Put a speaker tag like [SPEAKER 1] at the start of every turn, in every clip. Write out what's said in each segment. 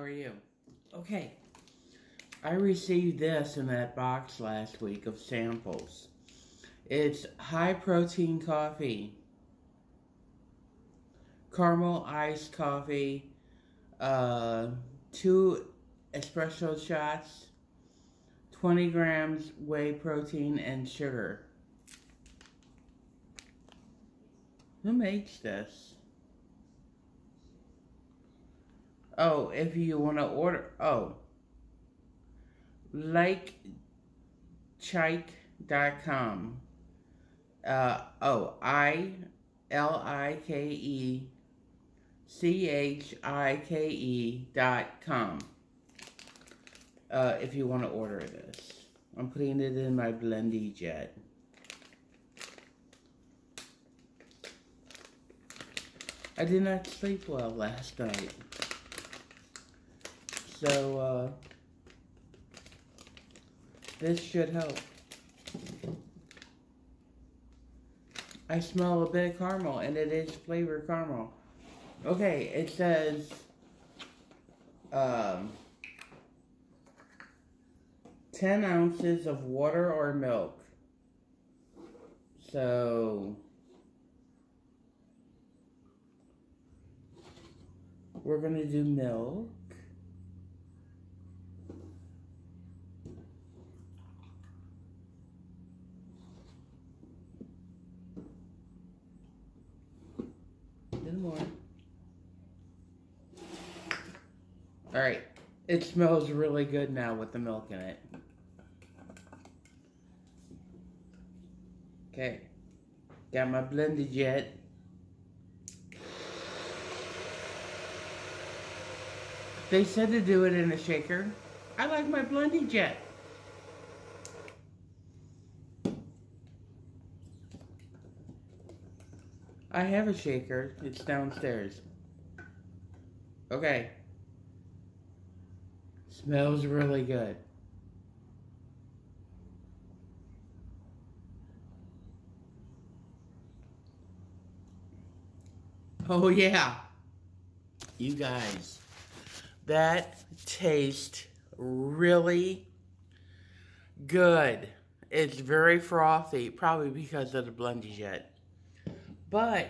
[SPEAKER 1] How are you? Okay. I received this in that box last week of samples. It's high protein coffee. Caramel iced coffee. Uh, two espresso shots. 20 grams whey protein and sugar. Who makes this? Oh, if you want to order, oh, likechike.com. Uh, oh, I L I K E C H I K E dot com. Uh, if you want to order this, I'm putting it in my BlendJet. I did not sleep well last night. So, uh, this should help. I smell a bit of caramel, and it is flavored caramel. Okay, it says, um, 10 ounces of water or milk. So, we're going to do milk. More. All right. It smells really good now with the milk in it. Okay. Got my BlendJet. They said to do it in a shaker. I like my BlendJet. I have a shaker. It's downstairs. Okay. Smells really good. Oh yeah. You guys. That tastes really good. It's very frothy, probably because of the BlendJet. But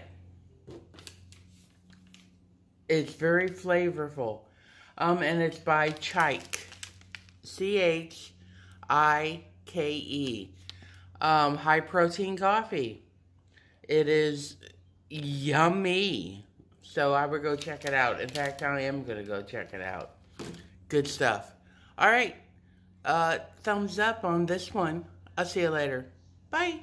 [SPEAKER 1] it's very flavorful. Um, and it's by Chike. C-H-I-K-E. Um, high protein coffee. It is yummy. So I would go check it out. In fact, I am going to go check it out. Good stuff. All right. Uh, thumbs up on this one. I'll see you later. Bye.